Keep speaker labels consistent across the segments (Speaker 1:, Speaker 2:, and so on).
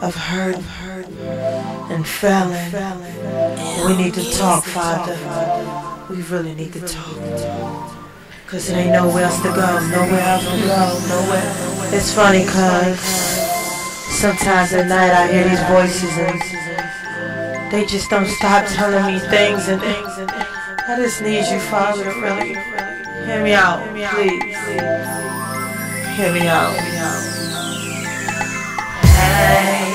Speaker 1: of hurt and failing. We need to talk, Father. We really need to talk. Cause there ain't nowhere else to go, nowhere else to go, nowhere. It's funny cause sometimes at night I hear these voices and they just don't stop telling me things and things and I just need you, Father, really hear me out, please. Hear me out. Hey,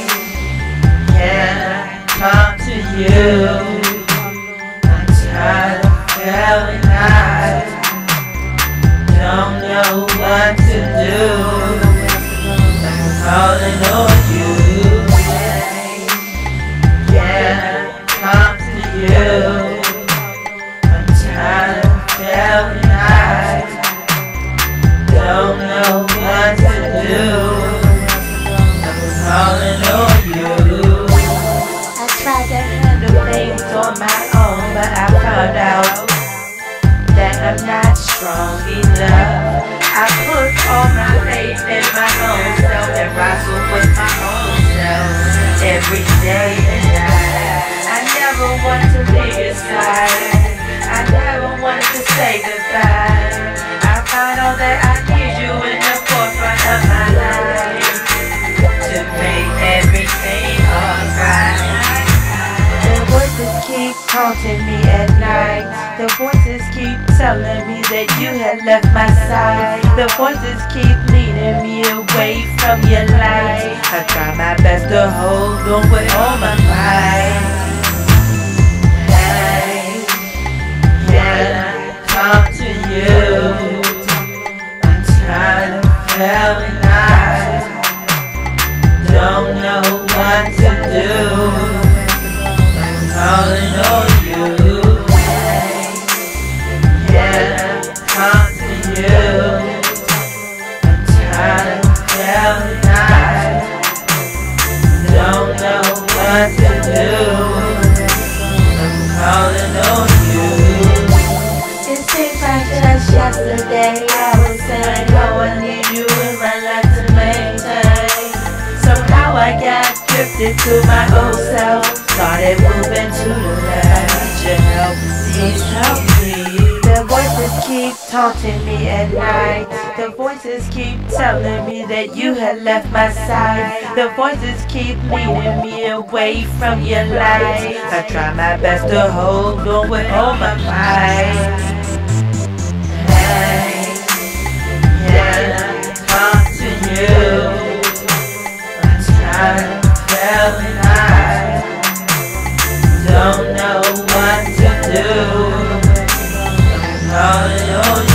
Speaker 1: know what to do. I'm calling on you. Hey, can I talk to you? I'm tired of failing I don't know what to do. I'm calling on you. I tried to handle things on my own, but I found out and wrestle with my own self every day keep taunting me at night. The voices keep telling me that you have left my side. The voices keep leading me away from your light. I try my best to hold on with all my might. Calling on you. To you? I'm tired don't know what to do. I'm calling on you. It seems like just yesterday I was saying I need you in my life to. Somehow I got drifted to my old self. Started moving to the left. Your help, please help me. The voices keep taunting me at night. The voices keep telling me that you had left my side. The voices keep leading me away from your light. I try my best to hold on with all my might. Hey, can don't know what to do. Oh,